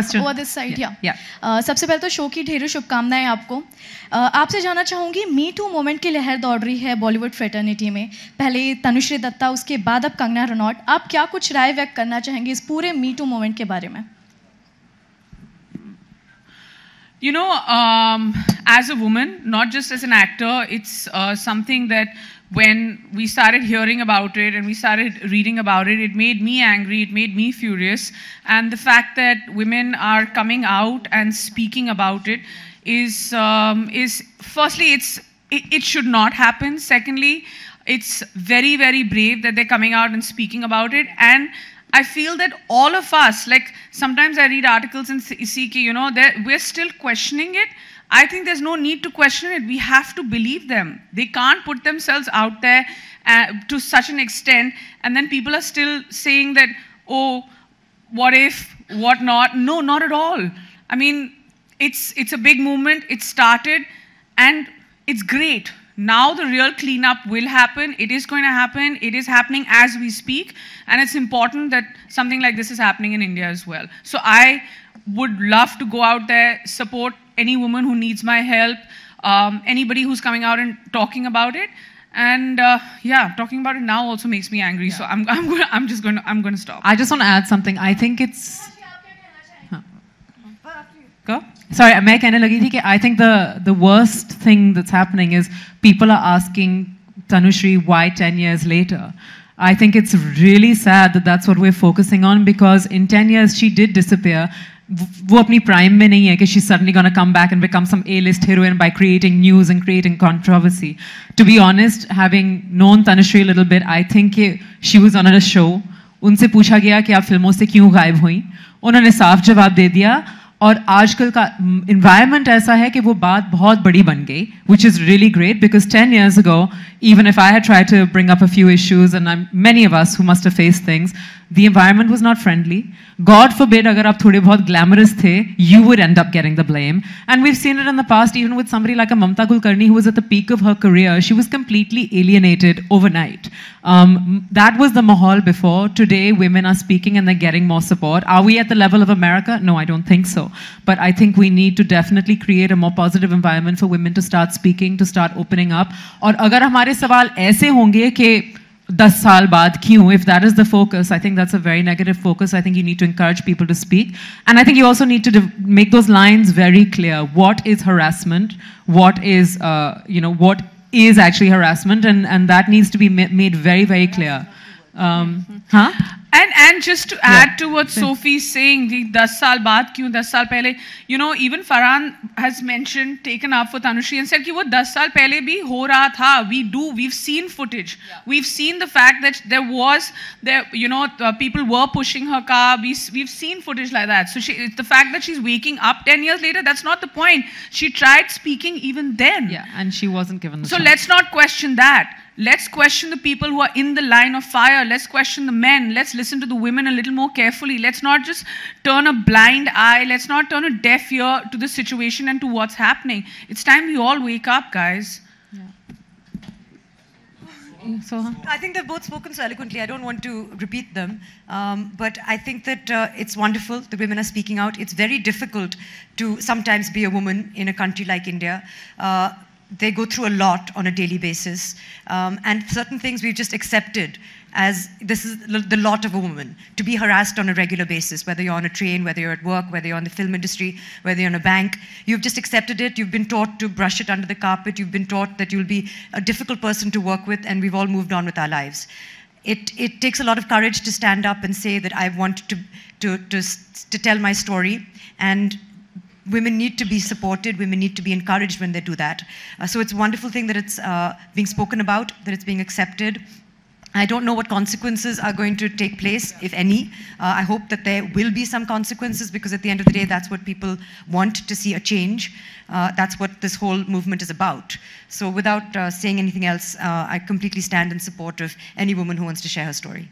question. Over this side, yeah. Yeah. सबसे पहले तो शो की ढेरों शुभकामनाएँ आपको Uh, आपसे जानना चाहूँगी मी टू मोमेंट की लहर दौड़ रही है बॉलीवुड फ्रेटर्निटी में पहले तनुश्री दत्ता उसके बाद अब कंगना रनौट आप क्या कुछ राय व्यक्त करना चाहेंगे इस पूरे मी टू मोमेंट के बारे में You know, um, as a woman, not just as an actor, it's uh, something that when we started hearing about it and we started reading about it, it made me angry, it made me furious. And the fact that women are coming out and speaking about it is, um, is firstly, it's, it, it should not happen. Secondly, it's very, very brave that they're coming out and speaking about it. And I feel that all of us, like sometimes I read articles and see, you know, we're still questioning it. I think there's no need to question it. We have to believe them. They can't put themselves out there uh, to such an extent, and then people are still saying that, oh, what if, what not? No, not at all. I mean, it's it's a big movement. It started, and it's great. Now the real cleanup will happen. It is going to happen. It is happening as we speak, and it's important that something like this is happening in India as well. So I would love to go out there, support any woman who needs my help, um, anybody who's coming out and talking about it. And uh, yeah, talking about it now also makes me angry. So I'm, I'm, gonna, I'm just going to, I'm going to stop. I just want to add something. I think it's. हाँ. Go. Sorry, मैं कहने लगी थी कि I think the the worst thing that's happening is people are asking Tanushri why 10 years later. I think it's really sad that that's what we're focusing on because in 10 years she did disappear. वो अपनी prime में नहीं है कि she suddenly gonna come back and become some A list heroine by creating news and creating controversy to be honest having known Tanushree little bit I think कि she was on a show उनसे पूछा गया कि आप फ़िल्मों से क्यों गायब हुई? उन्होंने साफ़ जवाब दे दिया, और आजकल का इन्वायरमेंट ऐसा है कि वो बात बहुत बड़ी बन गई which is really great because ten years go even if I have try to bring up a few issues and many of us who must face things the environment was not friendly God forbid अगर आप थोड़े बहुत glamorous थे you would end up getting the blame and we've seen it in the past even with somebody like a Mamta Kulkarni who was at the peak of her career she was completely alienated overnight um, that was the mahal before today women are speaking and they're getting more support are we at the level of America no I don't think so but I think we need to definitely create a more positive environment for women to start speaking to start opening up और अगर हमारे सवाल ऐसे होंगे कि 10 saal baad kyun if that is the focus i think that's a very negative focus. I think you need to encourage people to speak. And i think you also need to make those lines very clear. What is harassment? What is uh, you know what is actually harassment? And and that needs to be ma made very very clear. Um, huh? And just to yeah. add to what Sophie is saying, the 10 saal baad kyun, 10 saal pehle, you know, even Farhan has mentioned, taken up for Tanushree and said, ki wo 10 saal pehle bhi ho raha tha. We do, we've seen footage. Yeah. We've seen the fact that there was, there, you know, uh, people were pushing her car. We, we've seen footage like that. So she, the fact that she's waking up 10 years later, that's not the point. She tried speaking even then. Yeah, and she wasn't given the So chance. let's not question that. Let's question the people who are in the line of fire. Let's question the men. Let's listen to the women a little more carefully. Let's not just turn a blind eye. Let's not turn a deaf ear to the situation and to what's happening. It's time we all wake up, guys. so? I think they've both spoken so eloquently. I don't want to repeat them. Um, but I think that uh, it's wonderful the women are speaking out. It's very difficult to sometimes be a woman in a country like India. Uh, they go through a lot on a daily basis. Um, and certain things we've just accepted as this is the lot of a woman to be harassed on a regular basis, whether you're on a train, whether you're at work, whether you're in the film industry, whether you're in a bank. You've just accepted it. You've been taught to brush it under the carpet. You've been taught that you'll be a difficult person to work with, and we've all moved on with our lives. It, it takes a lot of courage to stand up and say that I want to, to, to, to tell my story. And women need to be supported, women need to be encouraged when they do that. Uh, so it's a wonderful thing that it's uh, being spoken about, that it's being accepted. I don't know what consequences are going to take place, if any. Uh, I hope that there will be some consequences because at the end of the day, that's what people want to see a change. Uh, that's what this whole movement is about. So, without uh, saying anything else, uh, I completely stand in support of any woman who wants to share her story.